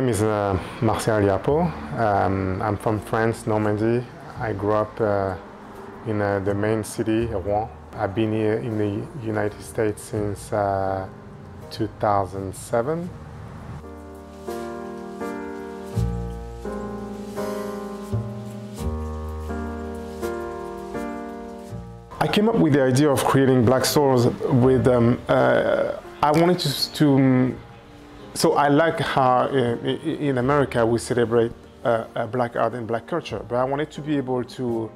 name is uh, Martial Yapo. Um, I'm from France, Normandy. I grew up uh, in uh, the main city, Rouen. I've been here in the United States since uh, 2007. I came up with the idea of creating Black Souls with, um, uh, I wanted to, to, so I like how in, in America we celebrate uh, black art and black culture, but I wanted to be able to,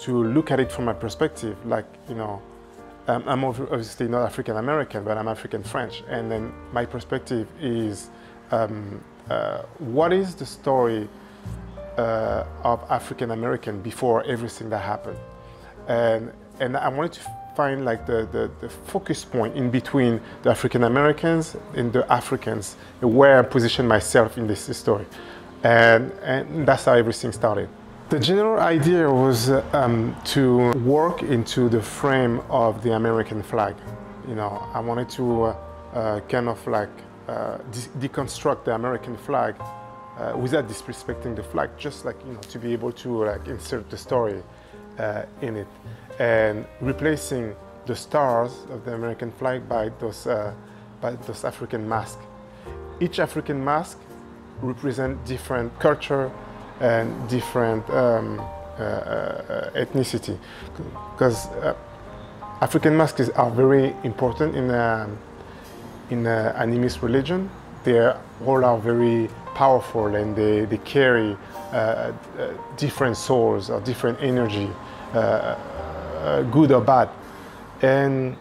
to look at it from a perspective, like, you know, um, I'm obviously not African American, but I'm African French, and then my perspective is um, uh, what is the story uh, of African American before everything that happened? And and I wanted to find like the, the, the, focus point in between the African Americans and the Africans, where I position myself in this story. And, and that's how everything started. The general idea was um, to work into the frame of the American flag. You know, I wanted to uh, uh, kind of like uh, de deconstruct the American flag uh, without disrespecting the flag, just like, you know, to be able to like insert the story uh, in it and replacing the stars of the American flag by those, uh, by those African masks. Each African mask represents different culture and different um, uh, uh, ethnicity because uh, African masks are very important in, um, in uh, animist religion. They all are very powerful and they, they carry uh, uh, different souls or different energy uh, good or bad. And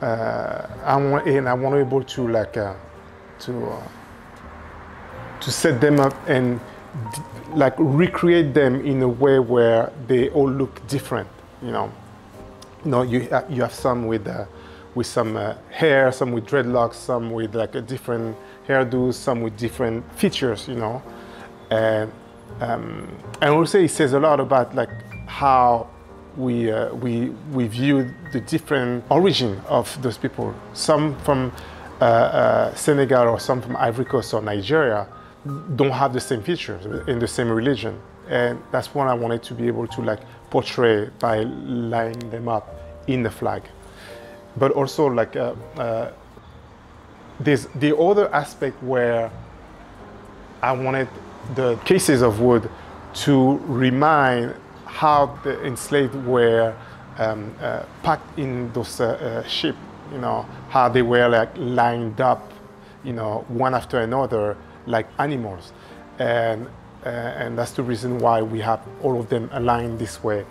uh, I want and I want to be able to like uh, to uh, to set them up and like recreate them in a way where they all look different. You know, you know you you have some with uh, with some uh, hair, some with dreadlocks, some with like a different hairdos, some with different features. You know, and um, and also it says a lot about like how we, uh, we, we view the different origin of those people. Some from uh, uh, Senegal or some from Ivory Coast or Nigeria don't have the same features in the same religion. And that's what I wanted to be able to like portray by lining them up in the flag. But also like uh, uh, there's the other aspect where I wanted the cases of wood to remind how the enslaved were um, uh, packed in those uh, uh, ships, you know, how they were like lined up, you know, one after another, like animals. And, uh, and that's the reason why we have all of them aligned this way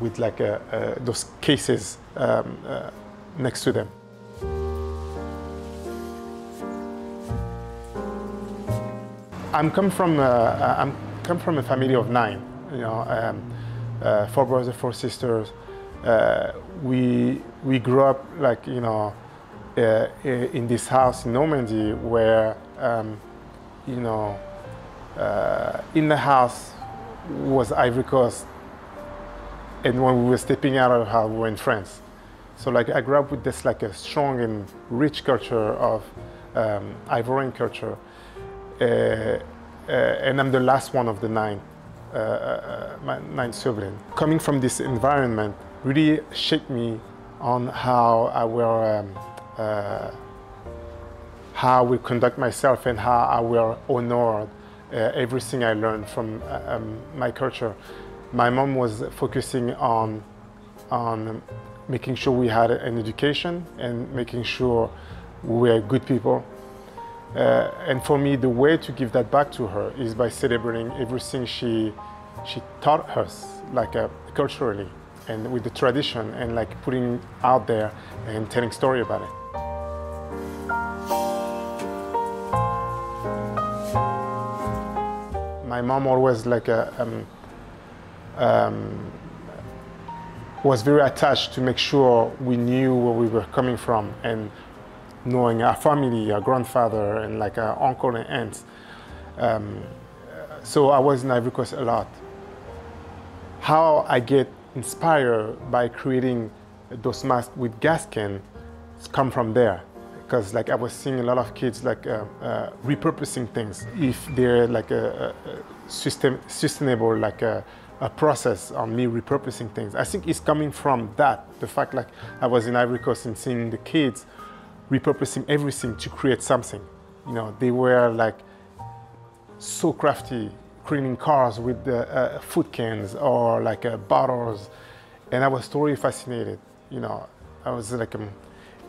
with like those cases um, next to them. I'm come from I'm come from a family of nine. You know, um, uh, four brothers, four sisters. Uh, we we grew up like you know uh, in this house in Normandy where um, you know uh, in the house was Ivory Coast, and when we were stepping out of the house, we were in France. So like I grew up with this like a strong and rich culture of um, Ivorian culture, uh, uh, and I'm the last one of the nine. Uh, uh, my nine siblings. Coming from this environment really shaped me on how I will um, uh, how I will conduct myself and how I will honor uh, everything I learned from um, my culture. My mom was focusing on on making sure we had an education and making sure we were good people uh, and for me, the way to give that back to her is by celebrating everything she, she taught us, like uh, culturally, and with the tradition, and like putting out there and telling story about it. My mom always like a, uh, um, um, was very attached to make sure we knew where we were coming from and knowing our family, our grandfather, and like our uncle and aunts. Um, so I was in Ivory Coast a lot. How I get inspired by creating those masks with gas can come from there. because like I was seeing a lot of kids like uh, uh, repurposing things if they're like a, a, a system sustainable like a, a, process on me repurposing things. I think it's coming from that the fact like I was in Ivory Coast and seeing the kids repurposing everything to create something. You know they were like so crafty cleaning cars with the uh, food cans or like uh, bottles and I was totally fascinated. You know I was like um,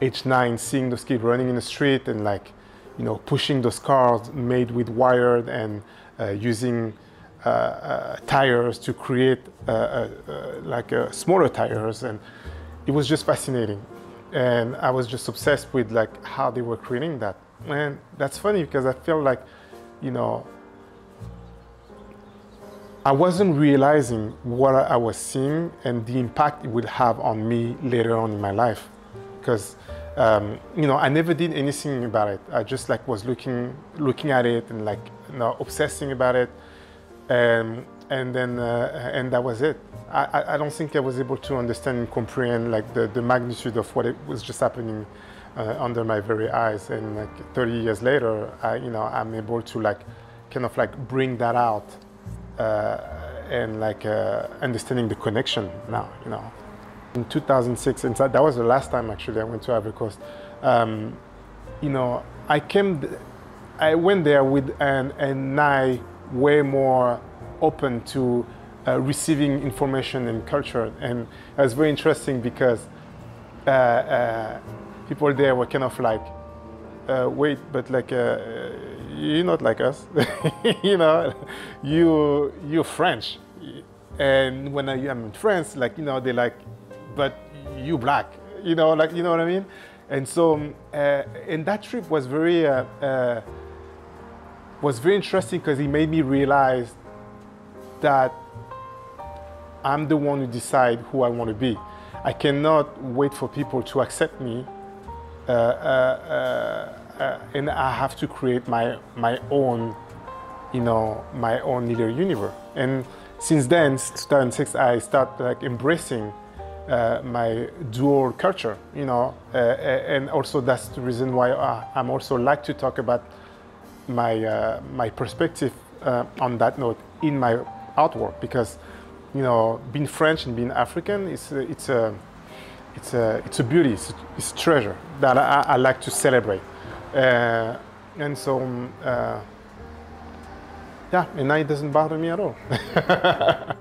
age nine, seeing those kids running in the street and like, you know, pushing those cars made with wired and uh, using tires to create uh, uh, uh, like smaller tires, and it was just fascinating. And I was just obsessed with like how they were creating that. And that's funny because I feel like, you know, I wasn't realizing what I was seeing and the impact it would have on me later on in my life. Because, um, you know, I never did anything about it. I just like was looking, looking at it and like, you know, obsessing about it. And, and then, uh, and that was it. I, I don't think I was able to understand and comprehend like the, the magnitude of what it was just happening uh, under my very eyes. And like 30 years later, I, you know, I'm able to like, kind of like bring that out uh, and like uh, understanding the connection now, you know. In 2006, and that was the last time actually I went to Ivory Coast. Um, you know, I came, I went there with an, an eye way more open to uh, receiving information and culture, and it was very interesting because uh, uh, people there were kind of like, uh, wait, but like you're not like us. you know, you you're French, and when I, am in France, like you know, they like, but you black. You know, like you know what I mean. And so, uh, and that trip was very uh, uh, was very interesting because it made me realize that I'm the one who decide who I want to be. I cannot wait for people to accept me. Uh, uh, uh, uh, and I have to create my my own, you know, my own little universe. And since then, 2006, I start like embracing uh, my dual culture, you know, uh, and also that's the reason why I'm also like to talk about my uh, my perspective uh, on that note in my artwork because, you know, being French and being African is it's a it's a it's a beauty, it's a, it's a treasure that I, I like to celebrate. Uh, and so, um, uh, yeah, and now it doesn't bother me at all.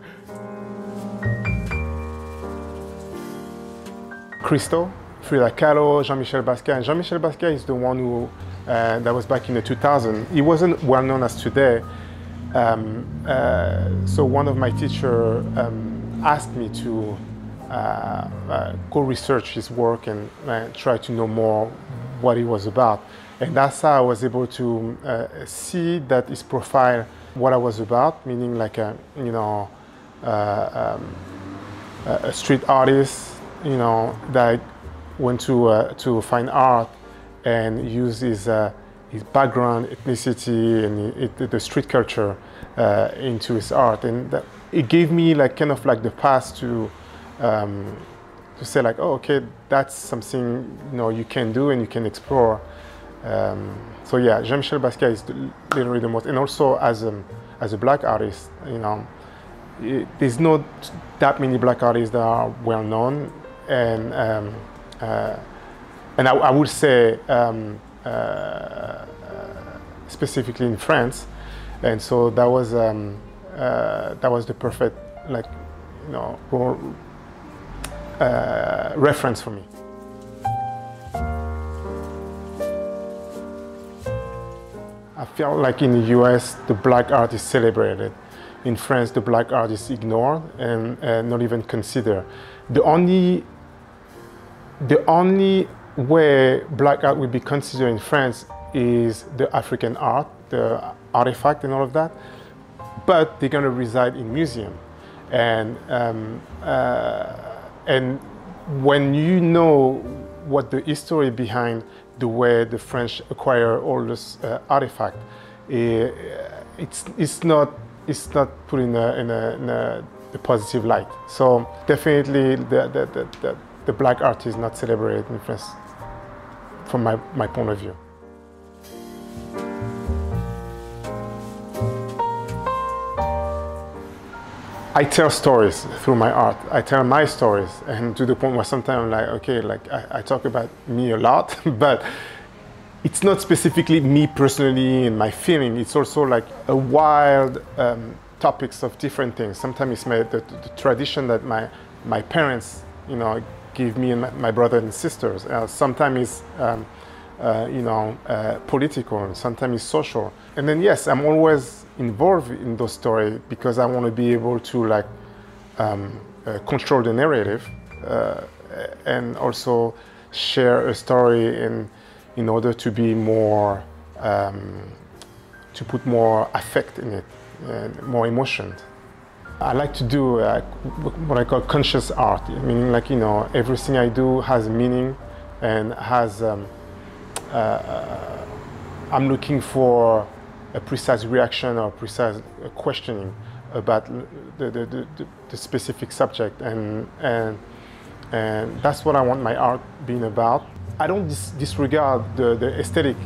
Christo, Frida Kahlo, Jean-Michel Basquiat. Jean-Michel Basquiat is the one who, uh, that was back in the 2000s. He wasn't well known as today. Um, uh, so one of my teacher um, asked me to uh, uh, go research his work and try to know more what he was about. And that's how I was able to see that his profile, what I was about, meaning like a, you know, um, a street artist, you know, that went to, uh, to find art and use his, uh, his background, ethnicity, and it, the street culture uh, into his art. And that, it gave me like kind of like the path to, um, to say like, oh, okay, that's something you know you can do and you can explore. Um, so yeah, Jean-Michel Basquiat is literally the most, and also as a as a black artist, you know, it, there's not that many black artists that are well known, and um, uh, and I, I, would say um, uh, specifically in France, and so that was um, uh, that was the perfect like you know role, uh, reference for me. I felt like in the US, the black art is celebrated. In France, the black art is ignored and uh, not even considered. The only, the only way black art will be considered in France is the African art, the artifact and all of that, but they're going to reside in museum. And, um, uh, and when you know what the history behind the way the French acquire all this uh, artifact. It, it's, it's, not, it's not put in a, in a, in a, positive light. So definitely the, the, the, the black art is not celebrated in France. from my, my point of view. I tell stories through my art. I tell my stories, and to the point where sometimes I'm like, okay, like I, I talk about me a lot, but it's not specifically me personally and my feeling. It's also like a wild um, topics of different things. Sometimes it's my, the, the, tradition that my my parents, you know, give me and my, brother and sisters. Uh, sometimes it's um, uh, you know uh, political, sometimes it's social. And then yes, I'm always involved in those stories because I want to be able to like um, uh, control the narrative uh, and also share a story in in order to be more um, to put more affect in it, and more emotion. I like to do uh, what I call conscious art, I meaning like you know everything I do has meaning and has. Um, uh, I'm looking for a precise reaction or precise questioning about the, the, the, the, specific subject and, and, and that's what I want my art being about. I don't dis disregard the, the aesthetic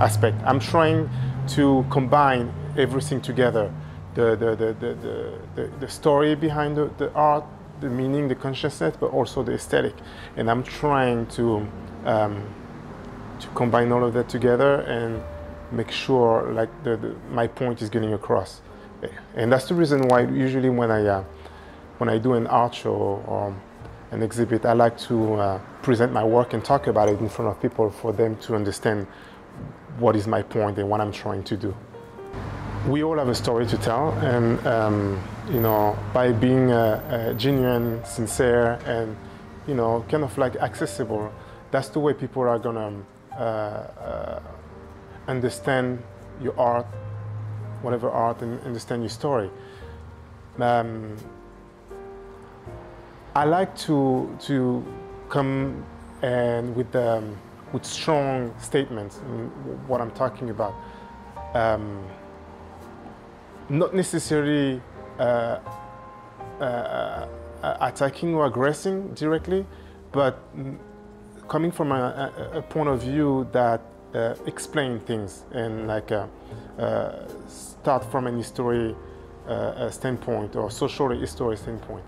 aspect. I'm trying to combine everything together. The, the, the, the, the, story behind the, the art, the meaning, the consciousness, but also the aesthetic. And I'm trying to, um, to combine all of that together and make sure like the, the, my point is getting across. And that's the reason why usually when I, uh, when I do an art show or an exhibit, I like to uh, present my work and talk about it in front of people for them to understand what is my point and what I'm trying to do. We all have a story to tell, and um, you know, by being uh, genuine, sincere, and you know, kind of like accessible, that's the way people are gonna uh, uh, understand your art, whatever art, and understand your story. Um, I like to to come and with um, with strong statements what I'm talking about. Um, not necessarily uh, uh, uh attacking or aggressing directly, but coming from a, a, point of view that uh, explain things and like uh, uh, start from an history uh, standpoint or social history standpoint.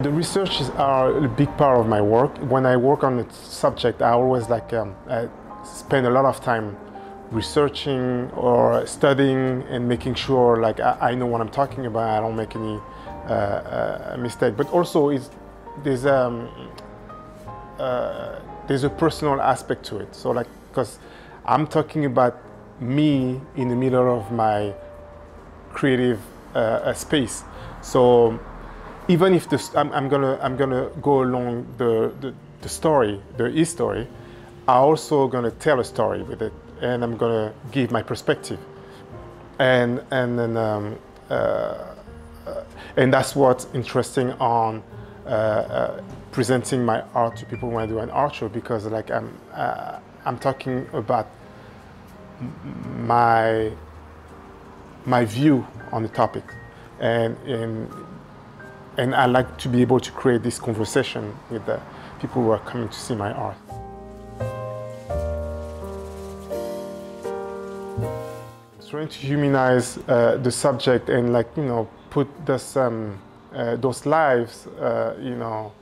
The researches are a big part of my work. When I work on a subject, I always like um, spend a lot of time researching or studying and making sure like I, I, know what I'm talking about. I don't make any uh, uh, mistake. But also, there's um, uh, there's a personal aspect to it. So like because I'm talking about me in the middle of my creative uh, space. So even if this, I'm, I'm, gonna I'm gonna go along the, the, the story, the e story, I'm also gonna tell a story with it, and I'm gonna give my perspective, and and then um, uh, uh and that's what's interesting on uh, uh, presenting my art to people when I do an art show because like I'm I'm talking about my my view on the topic, and and and I like to be able to create this conversation with the people who are coming to see my art. Trying to humanize uh, the subject and like you know put this, um, uh, those lives, uh, you know,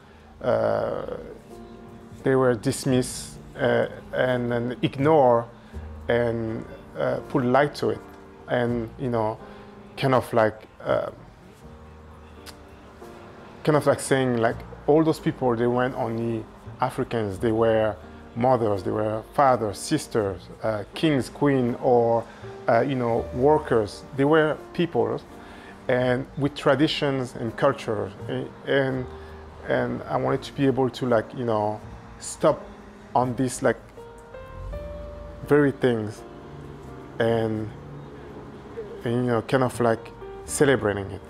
uh, they were dismissed uh, and then ignore and put light to it. And you know kind of like uh, kind of like saying like all those people they weren't only Africans they were mothers they were fathers sisters uh, kings queen or uh, you know workers they were people and with traditions and culture. And and I wanted to be able to like you know stop on these like very things and, and, you know kind of like celebrating it.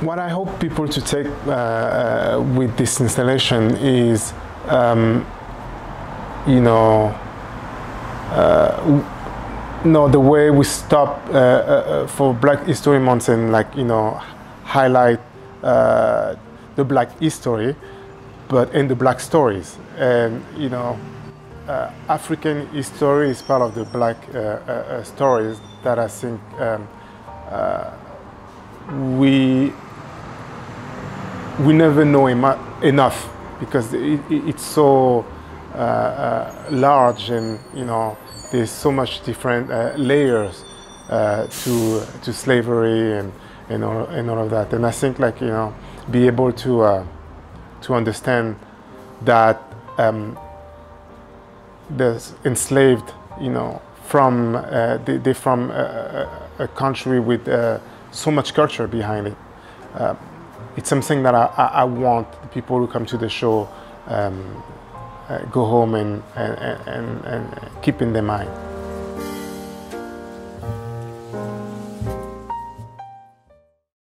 What i hope people to take uh, uh, with this installation is um, you know uh, no the way we stop uh, uh, uh, for black history month and like you know highlight the black history but in the black stories. And you know uh, African history is part of the black uh, uh, stories that I think um, we we never know enough because it, it, it's so large and you know there's so much different layers to to slavery and and all, and all of that and I think like you know be able to to understand that um, the enslaved, you know, from uh, they, they're from a, country with uh, so much culture behind it. Uh, it's something that I, I, want the people who come to the show um, uh, Uh, go home and, and, and, and keep in their mind.